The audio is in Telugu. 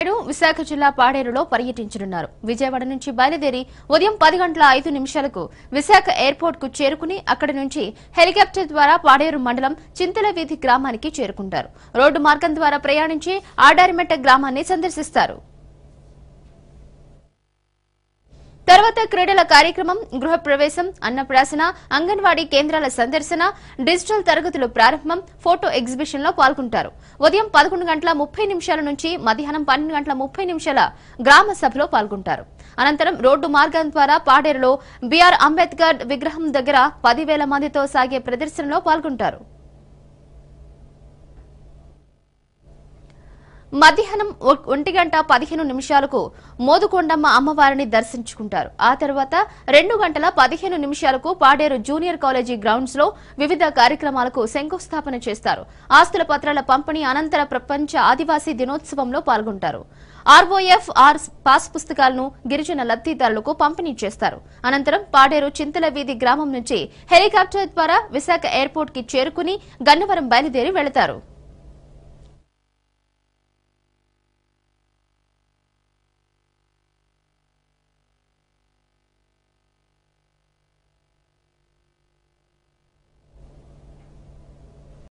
నాయుడు విశాఖ జిల్లా పాడేరులో పర్యటించనున్నారు. విజయవాడ నుంచి బయలుదేరి ఉదయం పది గంటల ఐదు నిమిషాలకు విశాఖ ఎయిర్పోర్ట్కు చేరుకుని అక్కడి నుంచి హెలికాప్టర్ ద్వారా పాడేరు మండలం చింతల వీధి గ్రామానికి చేరుకుంటారు. రోడ్డు మార్గం ద్వారా ప్రయాణించి ఆడారిమెట్ట గ్రామాన్ని సందర్శిస్తారు. తర్వాత క్రీడల కార్యక్రమం గృహప్రవేశం అన్నప్రాసన అంగన్వాడీ కేంద్రాల సందర్శన డిజిటల్ తరగతులు ప్రారంభం ఫోటో ఎగ్జిబిషన్లో పాల్గొంటారు. ఉదయం పదకొండు గంటల ముప్పై నిమిషాల నుంచి మధ్యాహ్నం పన్నెండు గంటల ముప్పై నిమిషాల గ్రామ సభలో పాల్గొంటారు. అనంతరం రోడ్డు మార్గం ద్వారా పాడేరులో బీఆర్ అంబేద్కర్ విగ్రహం దగ్గర పదివేల మందితో సాగే ప్రదర్శనలో పాల్గొంటారు. మధ్యాహ్నం ఒ- ఒంటి గంట పదిహేను నిమిషాలకు మోదుకొండమ్మ అమ్మవారిని దర్శించుకుంటారు. ఆ తర్వాత రెండు గంటల పదిహేను నిమిషాలకు పాడేరు జూనియర్ కాలేజీ గ్రౌండ్స్లో వివిధ కార్యక్రమాలకు శంకుస్థాపన చేస్తారు. ఆస్తుల పత్రాల పంపిణీ అనంతర ప్రపంచ ఆదివాసీ దినోత్సవంలో పాల్గొంటారు. ఆర్ఓఎఫ్ ఆర్ పాస్ పుస్తకాలను గిరిజన లబ్దిదారులకు పంపిణీ చేస్తారు. అనంతరం పాడేరు చింతల వీధి గ్రామం నుంచి హెలికాప్టర్ ద్వారా విశాఖ ఎయిర్పోర్ట్కి చేరుకుని గన్నవరం బయలుదేరి వెళతారు.